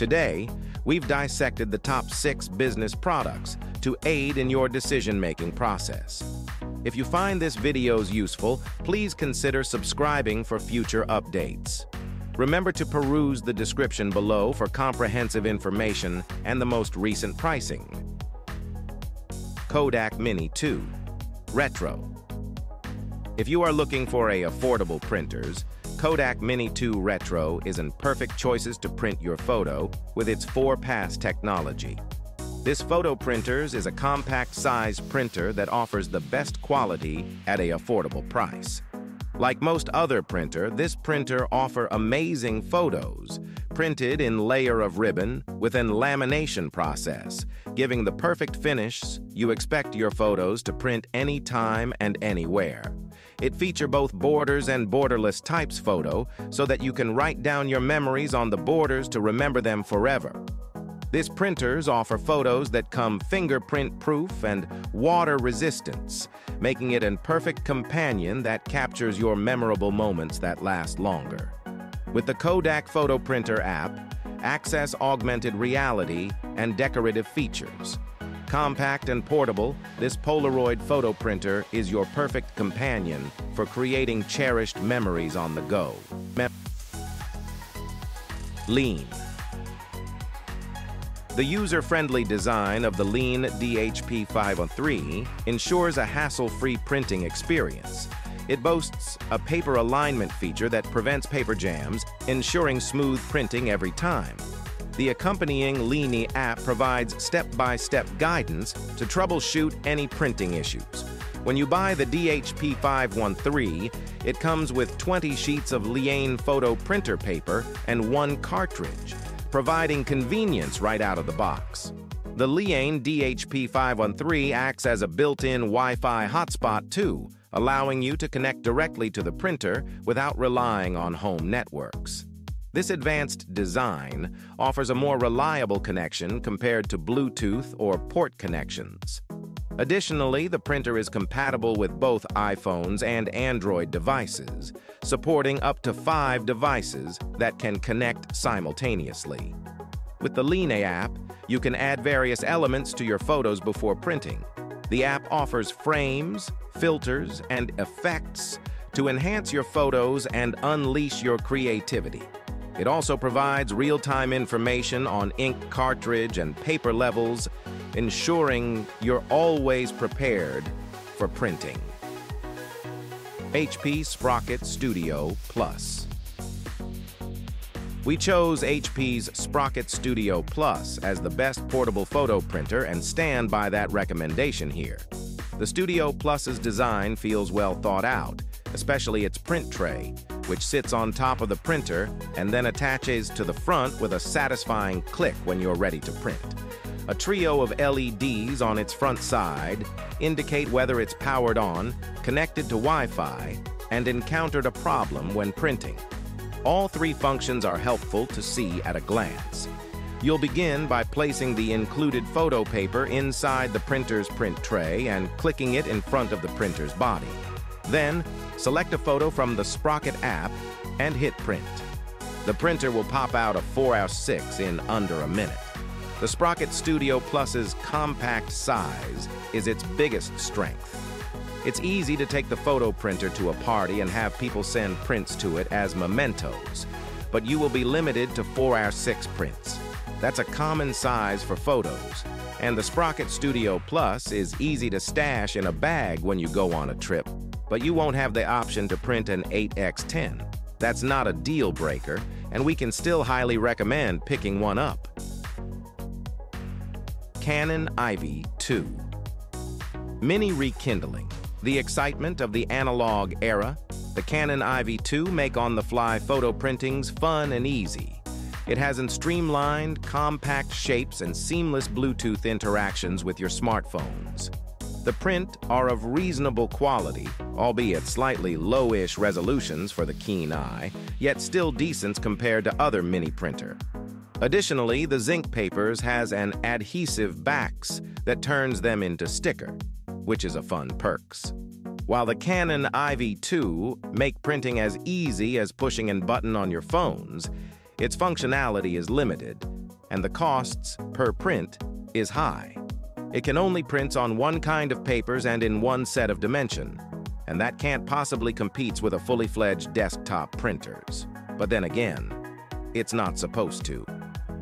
Today, we've dissected the top six business products to aid in your decision-making process. If you find this videos useful, please consider subscribing for future updates. Remember to peruse the description below for comprehensive information and the most recent pricing. Kodak Mini 2 Retro If you are looking for a affordable printers, Kodak Mini 2 Retro is an perfect choices to print your photo with its 4-pass technology. This photo printers is a compact size printer that offers the best quality at a affordable price. Like most other printer, this printer offer amazing photos, printed in layer of ribbon with an lamination process, giving the perfect finish you expect your photos to print anytime and anywhere. It feature both borders and borderless types photo so that you can write down your memories on the borders to remember them forever. This printers offer photos that come fingerprint proof and water resistance, making it a perfect companion that captures your memorable moments that last longer. With the Kodak Photo Printer app, access augmented reality and decorative features. Compact and portable, this Polaroid photo printer is your perfect companion for creating cherished memories on the go. Mem Lean the user-friendly design of the Liene DHP 503 ensures a hassle-free printing experience. It boasts a paper alignment feature that prevents paper jams, ensuring smooth printing every time. The accompanying Liene app provides step-by-step -step guidance to troubleshoot any printing issues. When you buy the DHP 513, it comes with 20 sheets of Liene photo printer paper and one cartridge providing convenience right out of the box. The Liene DHP513 acts as a built-in Wi-Fi hotspot too, allowing you to connect directly to the printer without relying on home networks. This advanced design offers a more reliable connection compared to Bluetooth or port connections. Additionally, the printer is compatible with both iPhones and Android devices, supporting up to five devices that can connect simultaneously. With the Line app, you can add various elements to your photos before printing. The app offers frames, filters, and effects to enhance your photos and unleash your creativity. It also provides real-time information on ink cartridge and paper levels, ensuring you're always prepared for printing. HP Sprocket Studio Plus We chose HP's Sprocket Studio Plus as the best portable photo printer and stand by that recommendation here. The Studio Plus's design feels well thought out, especially its print tray, which sits on top of the printer and then attaches to the front with a satisfying click when you're ready to print. A trio of LEDs on its front side indicate whether it's powered on, connected to Wi-Fi, and encountered a problem when printing. All three functions are helpful to see at a glance. You'll begin by placing the included photo paper inside the printer's print tray and clicking it in front of the printer's body. Then, select a photo from the Sprocket app and hit print. The printer will pop out a 4x6 in under a minute. The Sprocket Studio Plus's compact size is its biggest strength. It's easy to take the photo printer to a party and have people send prints to it as mementos, but you will be limited to 4x6 prints. That's a common size for photos, and the Sprocket Studio Plus is easy to stash in a bag when you go on a trip but you won't have the option to print an 8x10. That's not a deal breaker, and we can still highly recommend picking one up. Canon Ivy 2 Mini Rekindling The excitement of the analog era, the Canon Ivy 2 make on-the-fly photo printings fun and easy. It has in streamlined, compact shapes and seamless Bluetooth interactions with your smartphones. The print are of reasonable quality, albeit slightly lowish resolutions for the keen eye, yet still decent compared to other mini printer. Additionally, the ZINK papers has an adhesive backs that turns them into sticker, which is a fun perks. While the Canon Ivy 2 make printing as easy as pushing a button on your phones, its functionality is limited, and the costs per print is high. It can only print on one kind of papers and in one set of dimension, and that can't possibly compete with a fully fledged desktop printers. But then again, it's not supposed to.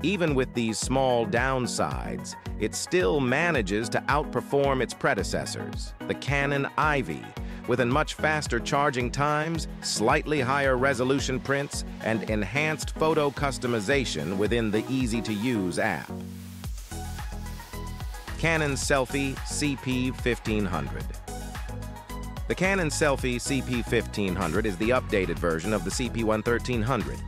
Even with these small downsides, it still manages to outperform its predecessors, the Canon Ivy, with much faster charging times, slightly higher resolution prints, and enhanced photo customization within the easy-to-use app. Canon Selphy CP1500 The Canon Selphy CP1500 is the updated version of the CP1300,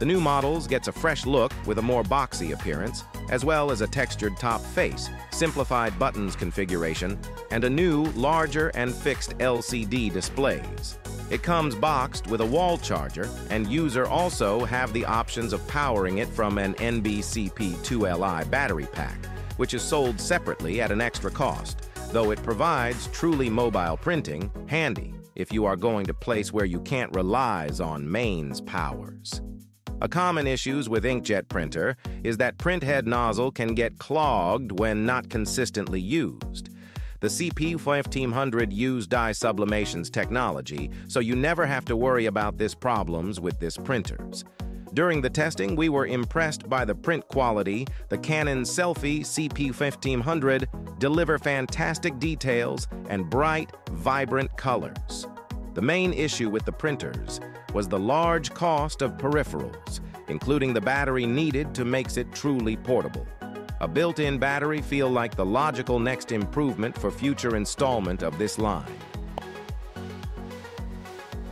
the new models gets a fresh look with a more boxy appearance, as well as a textured top face, simplified buttons configuration, and a new, larger and fixed LCD displays. It comes boxed with a wall charger, and user also have the options of powering it from an NBCP2LI battery pack, which is sold separately at an extra cost, though it provides truly mobile printing, handy if you are going to place where you can't relies on mains powers. A common issue with inkjet printer is that printhead nozzle can get clogged when not consistently used. The CP1500 use dye sublimations technology, so you never have to worry about this problems with this printers. During the testing, we were impressed by the print quality. The Canon Selphy CP1500 deliver fantastic details and bright, vibrant colors. The main issue with the printers was the large cost of peripherals, including the battery needed to makes it truly portable. A built-in battery feel like the logical next improvement for future installment of this line.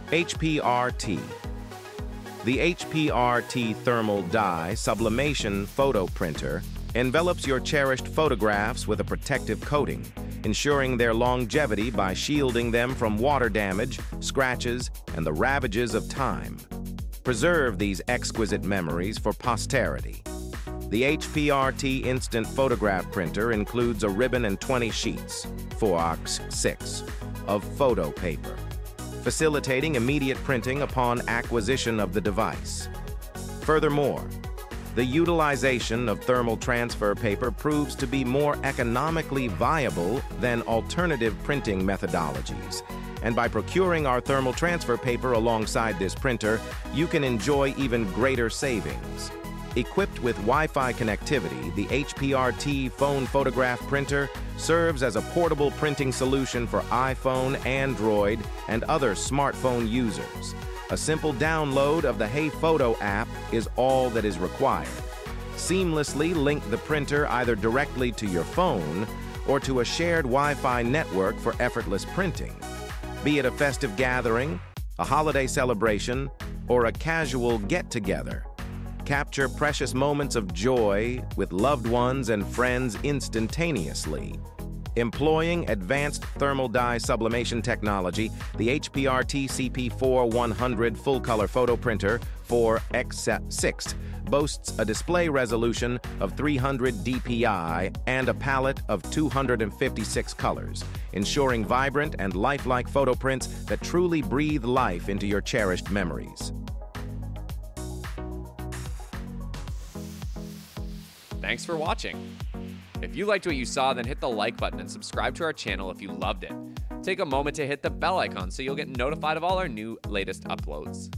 HPRT The HPRT Thermal Dye Sublimation Photo Printer envelops your cherished photographs with a protective coating ensuring their longevity by shielding them from water damage, scratches, and the ravages of time. Preserve these exquisite memories for posterity. The HPRT Instant Photograph Printer includes a ribbon and 20 sheets, 4x 6, of photo paper, facilitating immediate printing upon acquisition of the device. Furthermore, the utilization of thermal transfer paper proves to be more economically viable than alternative printing methodologies. And by procuring our thermal transfer paper alongside this printer, you can enjoy even greater savings. Equipped with Wi-Fi connectivity, the HPRT phone photograph printer serves as a portable printing solution for iPhone, Android, and other smartphone users. A simple download of the Hey Photo app is all that is required. Seamlessly link the printer either directly to your phone or to a shared Wi-Fi network for effortless printing. Be it a festive gathering, a holiday celebration, or a casual get-together, capture precious moments of joy with loved ones and friends instantaneously Employing advanced thermal dye sublimation technology, the HPRT CP4 full-color photo printer 4X6 boasts a display resolution of 300 dpi and a palette of 256 colors, ensuring vibrant and lifelike photo prints that truly breathe life into your cherished memories. Thanks for watching. If you liked what you saw, then hit the like button and subscribe to our channel if you loved it. Take a moment to hit the bell icon so you'll get notified of all our new latest uploads.